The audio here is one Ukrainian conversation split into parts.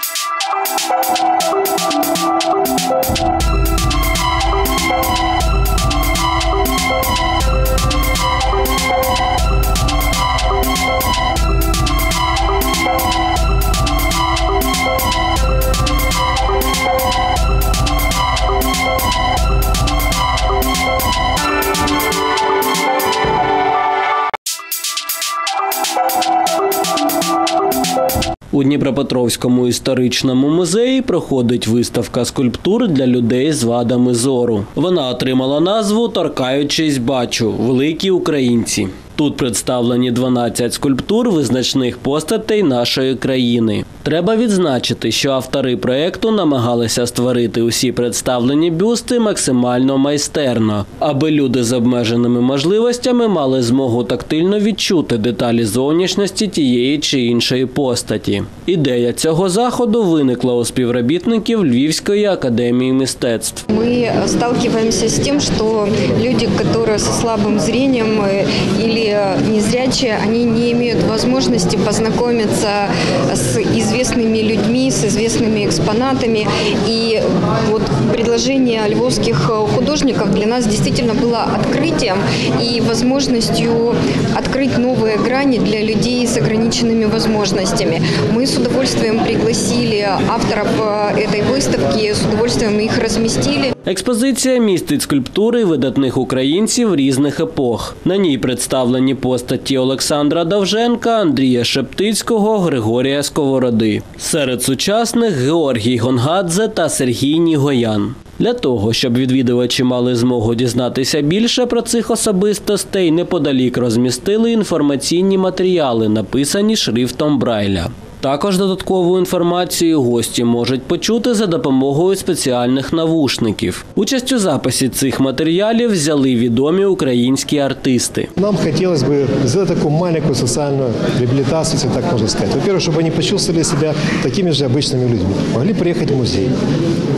Thank you. У Дніпропетровському історичному музеї проходить виставка скульптур для людей з вадами зору. Вона отримала назву Торкаючись бачу великі українці. Тут представлені 12 скульптур визначних постатей нашої країни. Треба відзначити, що автори проекту намагалися створити усі представлені бюсти максимально майстерно, аби люди з обмеженими можливостями мали змогу тактильно відчути деталі зовнішності тієї чи іншої постаті. Ідея цього заходу виникла у співробітників Львівської академії мистецтв. Мы сталкиваемся с тем, что люди, которые со слабым зрением э, или незрячие, они не имеют возможности познакомиться с известными людьми, с известными экспонатами. И вот предложение львовских художников для нас действительно было открытием и возможностью открыть новые грани для людей с ограниченными возможностями. Мы с удовольствием пригласили авторов э, этой выставки, с удовольствием их разместили. Експозиція містить скульптури видатних українців різних епох. На ній представлені постаті Олександра Довженка, Андрія Шептицького, Григорія Сковороди. Серед сучасних Георгій Гонгадзе та Сергій Нігоян. Для того, щоб відвідувачі мали змогу дізнатися більше про цих особистостей, неподалік розмістили інформаційні матеріали, написані шрифтом Брайля. Також додаткову інформацію гості можуть почути за допомогою спеціальних навушників. Участь у записі цих матеріалів взяли відомі українські артисти. Нам хотелось бы сделать такую маленькую социальную реабилитацию, если так можно сказать. Во-первых, чтобы они почувствовали себя такими же обычными людьми. Могли приехать в музей,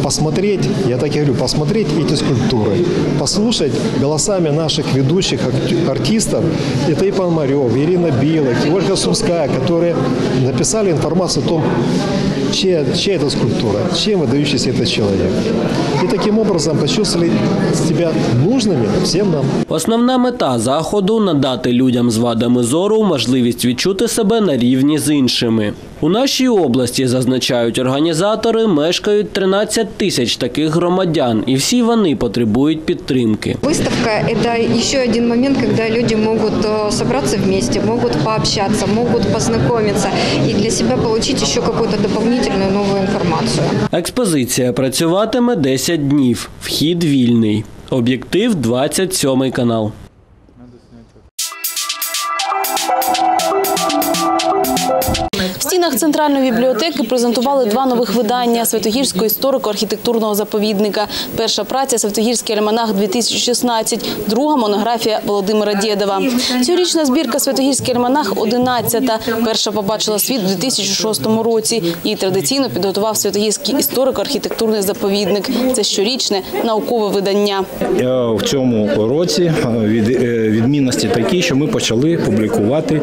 посмотреть, я так и говорю, посмотреть эти скульптуры, послушать голосами наших ведущих акт- артистов. Это и Пономарев, Ирина Билок, и Ольга Сумская, которые написали информацию о том, чья, чья это скульптура, чем выдающийся этот человек. И таким образом почувствовали себя нужными всем нам. Основна мета заходу надати людям з вадами зору можливість відчути себе на рівні з іншими. У нашій області зазначають організатори, мешкають 13 тисяч таких громадян, і всі вони потребують підтримки. Выставка – это еще один момент, когда люди могут э, собраться вместе, могут пообщаться, могут познакомиться и для себя получить еще какую-то дополнительную новую информацию. Експозиція працюватиме 10 днів. Вхід вільний. Об'єктив 27 канал. Стінах центральної бібліотеки презентували два нових видання Святогірського історико-архітектурного заповідника. Перша праця Святогірський альманах 2016, друга монографія Володимира Дєдова. Цьогорічна збірка Святогірський альманах 11-та. Перша побачила світ у 2006 році. Її традиційно підготував Святогірський історико-архітектурний заповідник. Це щорічне наукове видання. Е, В цьому році е, е, відмінності такі, що ми почали публікувати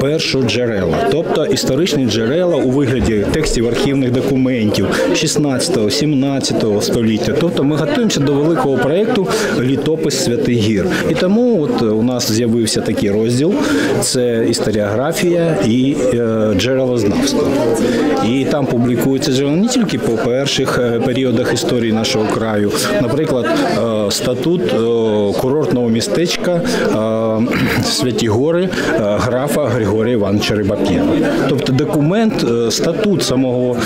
першу джерела, тобто історичні джерела у вигляді текстів архівних документів 16-17 століття. Тобто ми готуємося до великого проєкту Літопис Святих Гір. І тому от у нас з'явився такий розділ: це історіографія і е, джерелознавство. І там публікуються джерела не тільки по перших е, періодах історії нашого краю, наприклад, е, статут курортного містечка Святі Гори графа Григорія Івановича Рибакєва. Тобто документ, е, статут самого е,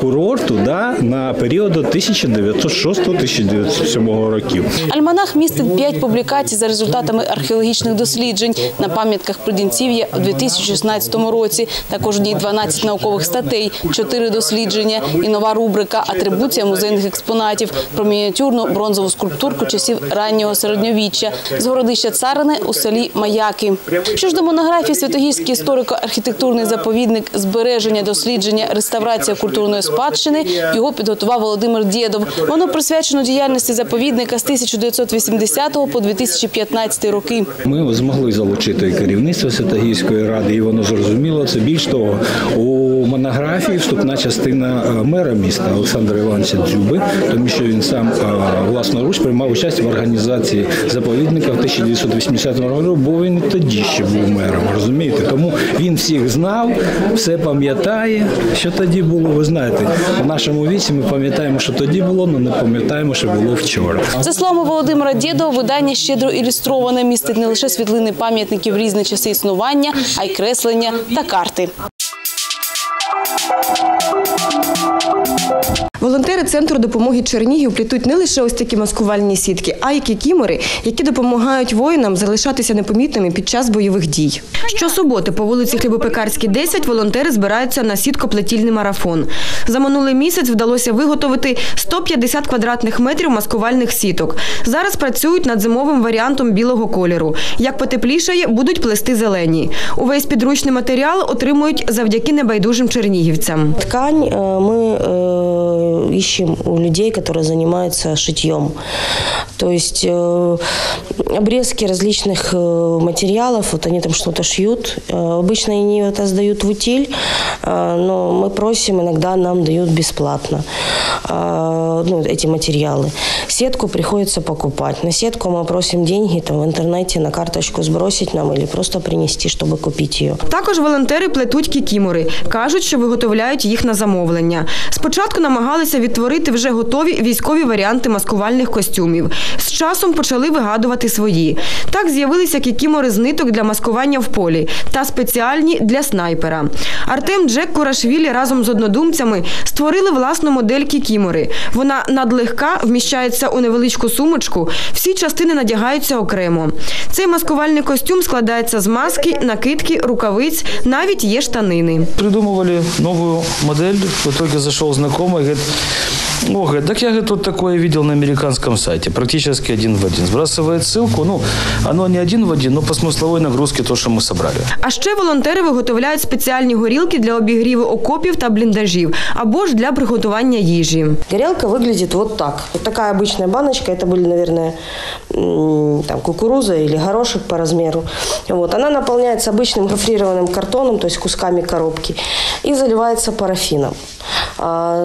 курорту да, на період 1906-1907 років. Альманах містить п'ять публікацій за результатами археологічних досліджень на пам'ятках Придінців'я у 2016 році. Також в ній 12 наукових статей, 4 дослідження і нова рубрика Атрибуція музейних експонатів про мініатюрну бронзову скульптурку часів раннього середньовіччя з городища Царини у селі Маяки. Що ж до монографії Святогірський історико-архітектурний заповідник збереження, дослідження, реставрація культурної спадщини його підготував Володимир Дєдов. Воно присвячено діяльності заповідника з 1980 по 2015 роки. Ми змогли залучити керівництво Святогірської ради, і воно зрозуміло це. Більш того, у монографії вступна частина е, мера міста Олександра Івановича Дзюби, тому що він сам е, власноруч приймав участь в організації заповідника в 1980 році, бо він тоді ще був мером, розумієте? Тому він всіх знав, все пам'ятає, що тоді було. Ви знаєте, в нашому віці ми пам'ятаємо, що тоді було, але не пам'ятаємо, що було вчора. За словами Володимира Дєдова, видання щедро ілюстроване містить не лише світлини пам'ятників різні часи існування, а й креслення та карти. Волонтери центру допомоги Чернігів плетуть не лише ось такі маскувальні сітки, а й кікімори, які допомагають воїнам залишатися непомітними під час бойових дій. Щосуботи по вулиці Хлібопекарській, 10 волонтери збираються на сіткоплетільний марафон. За минулий місяць вдалося виготовити 150 квадратних метрів маскувальних сіток. Зараз працюють над зимовим варіантом білого кольору. Як потеплішає, будуть плести зелені. Увесь підручний матеріал отримують завдяки небайдужим чернігівцям. Ткань э, мы э, ищем у людей, которые занимаются шитьем. То есть э, обрезки различных э, материалов, вот они там что-то шьют. Э, Обычно они это сдают в утиль, э, но мы просим, иногда нам дают бесплатно э, ну, эти материалы. Сетку приходится покупать. На сетку мы просим деньги там, в интернете на карточку сбросить нам или просто принести, чтобы купить ее. Також волонтери плетуть кікімори. Кажуть, що виготовляють їх на замовлення. Спочатку намагалися відтворити вже готові військові варіанти маскувальних костюмів. З часом почали вигадувати свої. Так з'явилися кікімори з ниток для маскування в полі та спеціальні для снайпера. Артем Джек Курашвілі разом з однодумцями створили власну модель кікімори. Вона надлегка вміщається у невеличку сумочку. Всі частини надягаються окремо. Цей маскувальний костюм складається з маски, накидки, рукавиць, навіть є штанини. придумывали новую модель. В итоге зашел знакомый, говорит, о, говорит, так я говорит, вот такое видел на американском сайте, практически один в один. Сбрасывает ссылку, ну, оно не один в один, но по смысловой нагрузке то, что мы собрали. А ще волонтери виготовляють спеціальні горілки для обігріву окопів та бліндажів або ж для приготування їжі. Горелка выглядит вот так. Вот такая обычная баночка. Это были, наверное, м, там, кукуруза или горошек по размеру. Вот. Она наполняется обычным гофрированным картоном, то есть кусками коробки, и заливается парафином.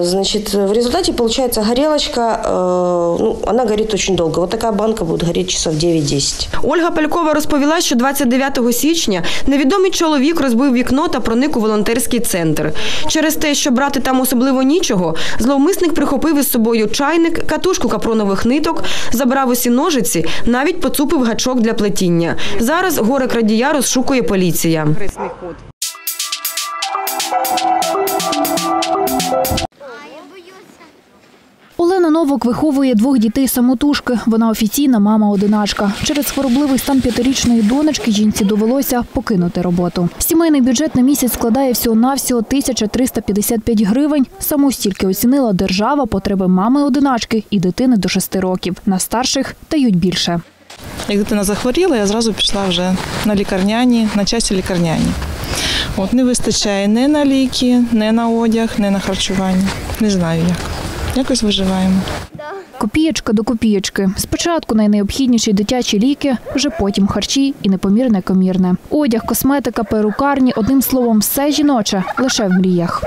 Значит, в результате получается горелочка, э, ну, она горит очень долго. Вот такая банка будет гореть часов 9-10. Ольга Палькова розповіла, що 29 січня невідомий чоловік розбив вікно та проник у волонтерський центр. Через те, що брати там особливо нічого, зловмисник прихопив із собою чайник, катушку капронових ниток, забрав усі ножиці, навіть поцупив гачок для плетіння. Зараз горе крадія розшукує поліція. Новок виховує двох дітей самотужки. Вона офіційна мама-одиначка. Через хворобливий стан п'ятирічної донечки жінці довелося покинути роботу. Сімейний бюджет на місяць складає всього-навсього 1355 гривень. Саму стільки оцінила держава потреби мами-одиначки і дитини до 6 років. На старших дають більше. Як дитина захворіла, я зразу пішла вже на лікарняні, на часі лікарняні. От не вистачає ні на ліки, ні на одяг, ні на харчування. Не знаю як. Якось виживаємо. Копієчка до копієчки. Спочатку найнеобхідніші дитячі ліки, вже потім харчі і непомірне комірне. Одяг, косметика, перукарні, одним словом, все жіноче, лише в мріях.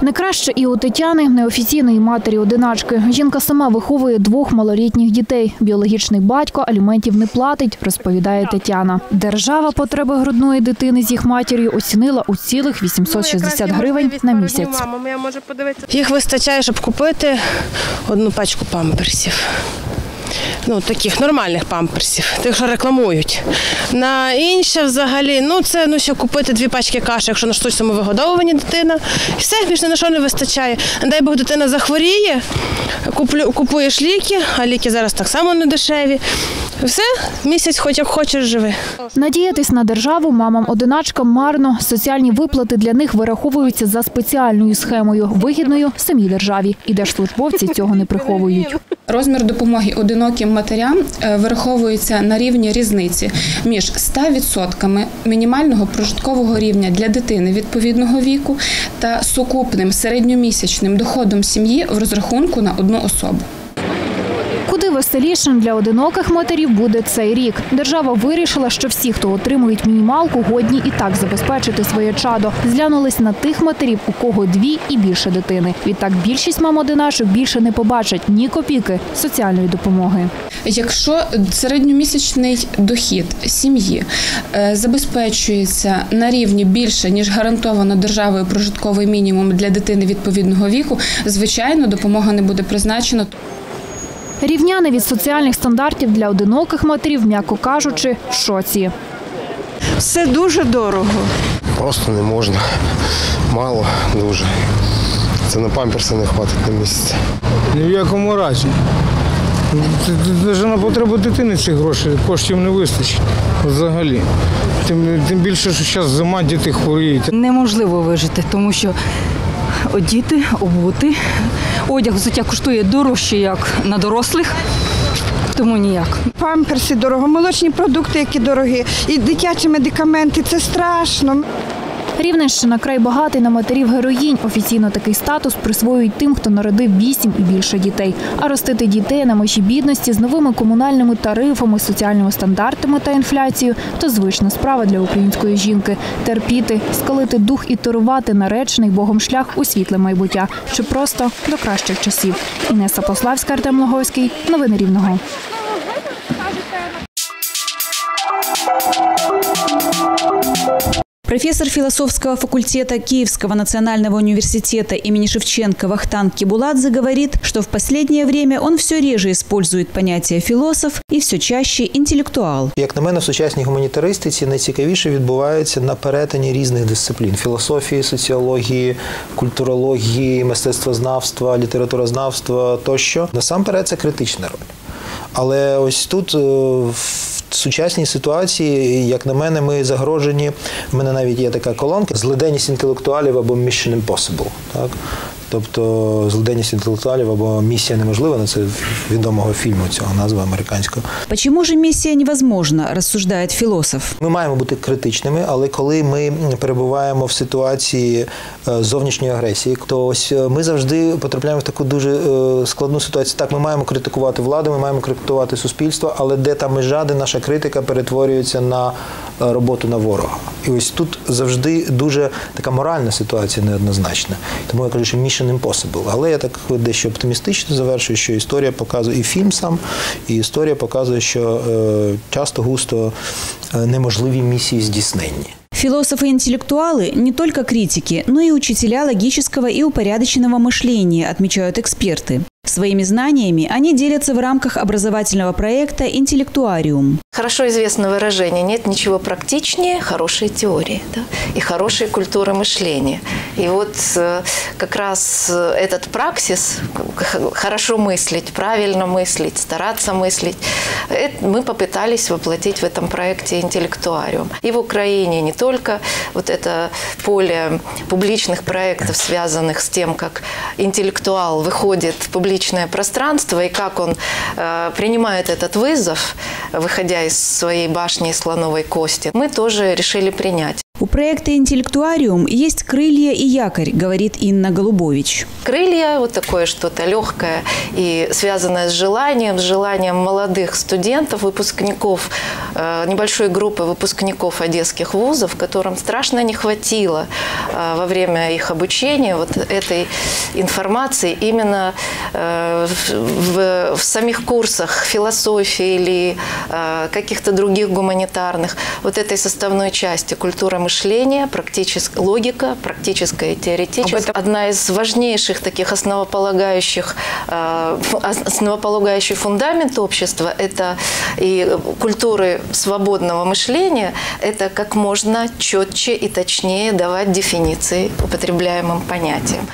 Не краще і у Тетяни, неофіційної матері одиначки. Жінка сама виховує двох малолітніх дітей. Біологічний батько аліментів не платить, розповідає Тетяна. Держава потреби грудної дитини з їх матір'ю оцінила у цілих 860 гривень на місяць. Їх вистачає, щоб купити одну пачку памперсів. Ну, таких нормальних памперсів, тих, що рекламують. На інше взагалі, ну це ну ще купити дві пачки каші, якщо на штучному вигодовуванні дитина. І все, більше на що не вистачає. Дай Бог дитина захворіє, куплю, купуєш ліки, а ліки зараз так само не дешеві. Все, місяць хоч як хочеш живи. Надіятись на державу мамам-одиначкам марно. Соціальні виплати для них вираховуються за спеціальною схемою, вигідною самій державі. І держслужбовці цього не приховують. Розмір допомоги одиноким матерям враховується вираховується на рівні різниці між 100% мінімального прожиткового рівня для дитини відповідного віку та сукупним середньомісячним доходом сім'ї в розрахунку на одну особу. Куди Найвеселішим для одиноких матерів буде цей рік. Держава вирішила, що всі, хто отримують мінімалку, годні і так забезпечити своє чадо. Зглянулись на тих матерів, у кого дві і більше дитини. Відтак більшість мам-одиначок більше не побачать ні копійки соціальної допомоги. Якщо середньомісячний дохід сім'ї е, забезпечується на рівні більше ніж гарантовано державою прожитковий мінімум для дитини відповідного віку, звичайно, допомога не буде призначена. Рівняни від соціальних стандартів для одиноких матерів, м'яко кажучи, в шоці. Все дуже дорого. Просто не можна. Мало дуже. Це на памперси не хватить на місяць. Ні в якому разі. Навіть на потребу дитини цих грошей коштів не вистачить взагалі. Тим, тим більше, що зараз зима, діти хворіють. Неможливо вижити, тому що одіти, обути, одяг взуття коштує дорожче, як на дорослих, тому ніяк. Памперси дорого, молочні продукти, які дорогі, і дитячі медикаменти це страшно. Рівненщина край багатий на матерів героїнь. Офіційно такий статус присвоюють тим, хто народив вісім і більше дітей. А ростити дітей на межі бідності з новими комунальними тарифами, соціальними стандартами та інфляцією то звична справа для української жінки. Терпіти, скалити дух і торувати наречений Богом шлях у світле майбуття чи просто до кращих часів. Інеса Пославська, Артем Логовський. Новини Рівного. Профессор философского факультета Киевского национального университета имени Шевченко Вахтанг Кибуладзе говорит, что в последнее время он все реже использует понятие философ и все чаще интеллектуал. Як на мене, в сучасній гуманітаристиці найцікавіше відбувається на перетині різних дисциплін: філософії, соціології, культурології, мистецтвознавства, літературознавства тощо. Насамперед це критична роль. Але ось тут е, в сучасній ситуації, як на мене, ми загрожені. В мене навіть є така колонка злиденність інтелектуалів або Mission Impossible. Так? Тобто злиденність інтелектуалів або місія неможлива, на це відомого фільму цього назва американського. Почему же миссия невозможна, рассуждает философ? Ми маємо бути критичними, але коли ми перебуваємо в ситуації е, зовнішньої агресії, то ось е, ми завжди потрапляємо в таку дуже е, складну ситуацію. Так, ми маємо критикувати владу, ми маємо критикувати суспільство, але де та межа, де наша критика перетворюється на роботу на ворога. І ось тут завжди дуже така моральна ситуація неоднозначна. Тому я кажу, що Mission Impossible. Але я так дещо оптимістично завершую, що історія показує і фільм сам, і історія показує, що е, часто густо е, неможливі місії здійсненні. Философы и интеллектуалы не только критики, но и учителя логического и упорядоченного мышления, отмечают эксперты. Своими знаниями они делятся в рамках образовательного проекта «Интеллектуариум». Хорошо известно выражение «нет ничего практичнее хорошей теории да, и хорошей культуры мышления». И вот э, как раз э, этот праксис, хорошо мыслить, правильно мыслить, стараться мыслить, это мы попытались воплотить в этом проекте «Интеллектуариум». И в Украине не только вот это поле публичных проектов, связанных с тем, как интеллектуал выходит в публичное пространство и как он э, принимает этот вызов, выходя из своей башни из слоновой кости, мы тоже решили принять. Проекта «Интеллектуариум» есть крылья и якорь, говорит Инна Голубович. Крылья, вот такое что-то легкое и связанное с желанием, с желанием молодых студентов, выпускников, э, небольшой группы выпускников одесских вузов, которым страшно не хватило э, во время их обучения вот этой информации именно э, в, в- самих курсах философии или каких-то других гуманитарных, вот этой составной части культура мышления, практическая логика, практическая и теоретическая. Одна из важнейших таких основополагающих, э, ос- основополагающий фундамент общества – это и культуры свободного мышления, это как можно четче и точнее давать дефиниции употребляемым понятиям.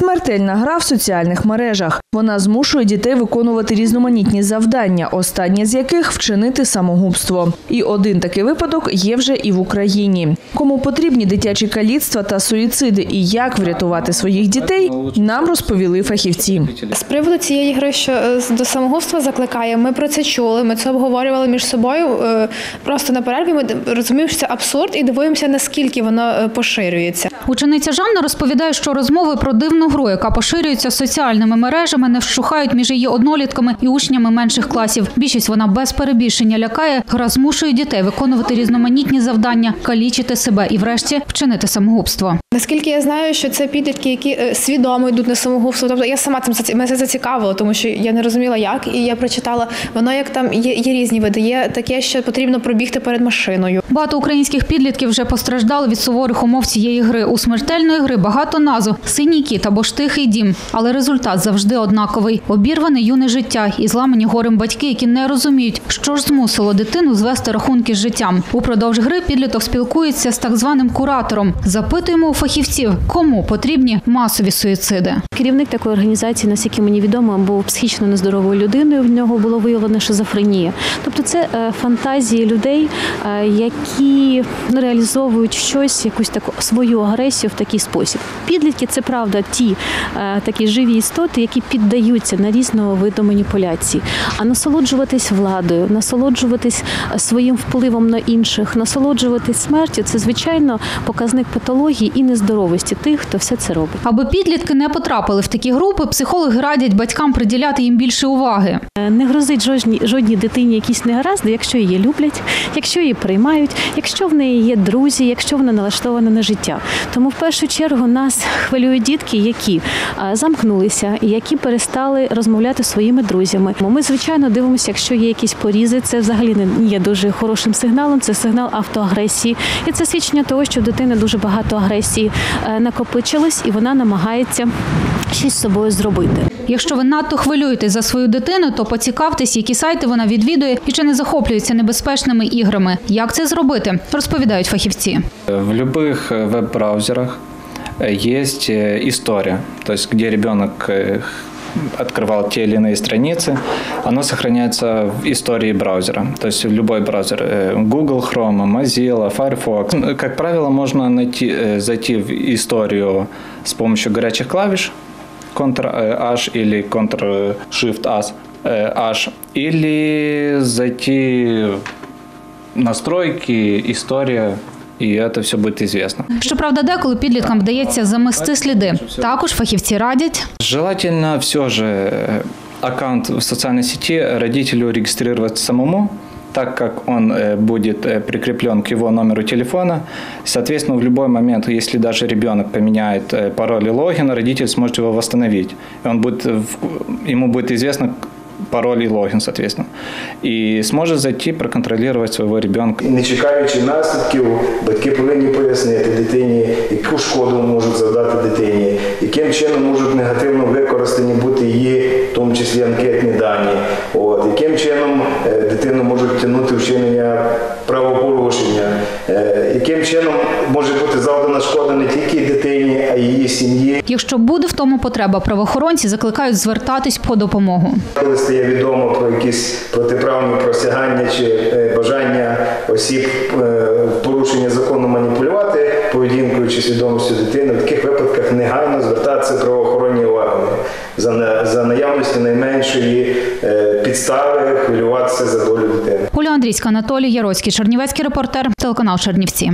Смертельна гра в соціальних мережах. Вона змушує дітей виконувати різноманітні завдання, останнє з яких вчинити самогубство. І один такий випадок є вже і в Україні. Кому потрібні дитячі каліцтва та суїциди і як врятувати своїх дітей, нам розповіли фахівці. З приводу цієї гри, що е, до самогубства закликає, ми про це чули, ми це обговорювали між собою. е, Просто на перерві ми розуміємо, що це абсурд і дивуємося, наскільки воно е, поширюється. Учениця Жанна розповідає, що розмови про дивну гру, яка поширюється соціальними мережами, не вщухають між її однолітками і учнями менших класів. Більшість вона без перебільшення лякає, гра змушує дітей виконувати різноманітні завдання, калічити себе і, врешті, вчинити самогубство. Наскільки я знаю, що це підлітки, які е, свідомо йдуть на самогубство. Тобто я сама цим мене це зацікавило, тому що я не розуміла, як, і я прочитала, воно як там є, є різні види. Є таке, що потрібно пробігти перед машиною. Багато українських підлітків вже постраждали від суворих умов цієї гри. У смертельної гри багато назв синій кіт або ж тихий дім. Але результат завжди однаковий: обірване юне життя і зламані горем батьки, які не розуміють, що ж змусило дитину звести рахунки з життям. Упродовж гри підліток спілкується з так званим куратором. Запитуємо у фахівців, кому потрібні масові суїциди. Керівник такої організації, наскільки мені відомо, був психічно нездоровою людиною. В нього було виявлено шизофренія. Тобто, це е, фантазії людей, е, які ну, реалізовують щось, якусь таку свою агресію в такий спосіб. Підлітки це правда ті е, такі живі істоти, які піддаються на різного виду маніпуляцій. А насолоджуватись владою, насолоджуватись своїм впливом на інших, насолоджуватись смертю це звичайно показник патології і нездоровості тих, хто все це робить. Аби підлітки не потрапили в такі групи, психологи радять батькам приділяти їм більше уваги. Е, Не грозить жодній, жодній дитині якісь негаразди, якщо її люблять, якщо її приймають, якщо в неї є друзі, якщо вона налаштована на життя. Тому в першу чергу нас хвилюють дітки, які е, замкнулися, і які перестали розмовляти зі своїми друзями. Ми звичайно дивимося, якщо є якісь порізи, це взагалі не є дуже хорошим сигналом. Це сигнал автоагресії, і це свідчення того, що в дитини дуже багато агресії е, накопичилось, і вона намагається щось з собою зробити. Якщо ви надто хвилюєтесь за свою дитину, то поцікавтесь, які сайти вона відвідує і чи не захоплюється небезпечними іграми. Як це зробити, розповідають фахівці. В любых э, веб-браузерах э, Есть э, история, то есть где ребенок э, открывал те или иные страницы, оно сохраняется в истории браузера. То есть любой браузер, э, Google Chrome, Mozilla, Firefox. М, Как правило, можно найти, зайти в историю с помощью горячих клавиш, Ctrl-H или Ctrl-Shift-H, H, или зайти в настройки, история, и это все будет известно. Щоправда, деколи підліткам вдається замести сліди. Також фахівці радять Желательно все же э, аккаунт в социальной сети родителю регистрировать самому, так как он э, будет э, прикреплен к его номеру телефона. Соответственно, в любой момент, если даже ребенок поменяет э, пароль и логин, родитель сможет его восстановить. И он будет, в- ему будет известно пароль и логин, соответственно. И сможет зайти проконтролировать своего ребенка. Не чекаючи наслідків, батьки повинні пояснити дитині, яку шкоду можуть завдати дитині, яким чином можуть негативно використані бути її, в тому числі анкетні дані, от, яким чином е, дитину можуть тягнути вчинення правопорушення, яким чином може бути завдана шкода не тільки дитині, а й її сім'ї. Якщо буде в тому потреба, правоохоронці закликають звертатись по допомогу. Коли стає відомо про якісь протиправні просягання чи е, бажання осіб е, порушення закону маніпулювати поведінкою чи свідомістю дитини, в таких випадках негайно звертатися органи за, за наявності найменшої е, підстави хвилюватися за долю дитини. Оля Андрійська, Анатолій Яроцький, Чернівецький репортер, телеканал Чернівці.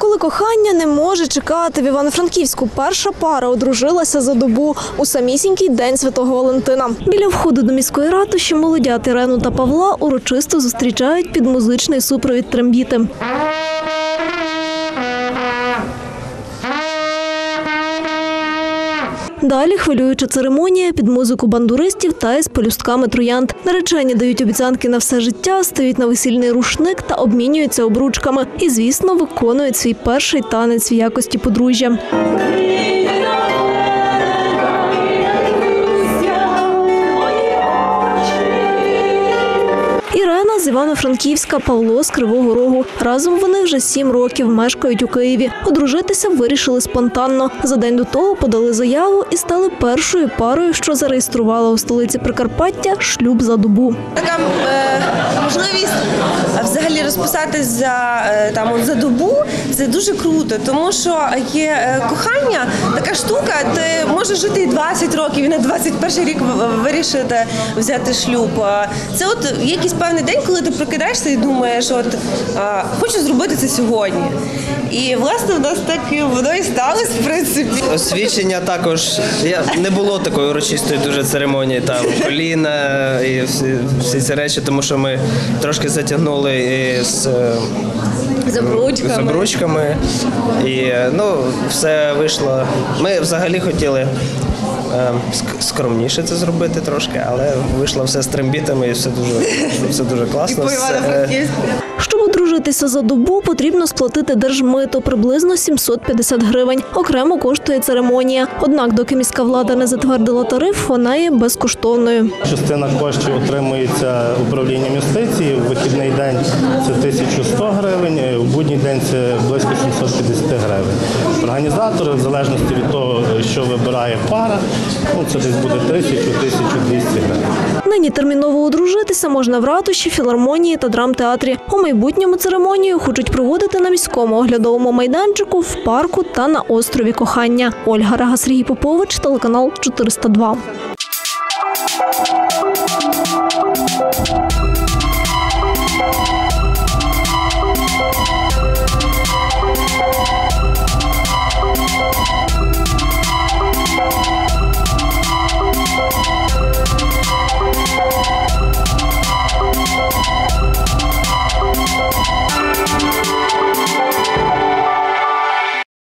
Коли кохання не може чекати в Івано-Франківську, перша пара одружилася за добу у самісінький день Святого Валентина. Біля входу до міської ратуші молодят Ірену та Павла урочисто зустрічають під музичний супровід трембіти. Далі хвилююча церемонія під музику бандуристів та із полюстками троянд. Наречені дають обіцянки на все життя, стають на весільний рушник та обмінюються обручками. І, звісно, виконують свій перший танець в якості подружжя. З Івано-Франківська, Павло з Кривого Рогу. Разом вони вже сім років мешкають у Києві. Одружитися вирішили спонтанно. За день до того подали заяву і стали першою парою, що зареєструвала у столиці Прикарпаття шлюб за добу. така е, можливість взагалі розписатись за е, там от за добу. Це дуже круто, тому що є е, кохання, така штука. Ти можеш жити і 20 років, і на 21 рік вирішити взяти шлюб. Е, Це от якийсь певний день, ти прокидаєшся і думаєш, от а, хочу зробити це сьогодні. І власне в нас так і воно і сталося, в принципі. Освічення також я не було такої урочистої дуже церемонії, там коліна і всі, всі ці речі, тому що ми трошки затягнули і з е, З обручками. з обручками. І е, ну, все вийшло. Ми взагалі хотіли скромніше це зробити трошки, але вийшло все з трембітами і все дуже, все дуже класно. Все, е, одружитися за добу, потрібно сплатити держмито приблизно 750 гривень. Окремо коштує церемонія. Однак, доки міська влада не затвердила тариф, вона є безкоштовною. Частина коштів отримується управлінням юстиції. В вихідний день це 1100 гривень, в будній день це близько 750 гривень. Організатори, в залежності від того, що вибирає пара, ну це десь буде 1000-1200 гривень. Нині терміново одружитися можна в ратуші, філармонії та драмтеатрі. У майбутньому церемонію хочуть проводити на міському оглядовому майданчику, в парку та на острові кохання. Ольга Рага, Сергій Попович, телеканал 402.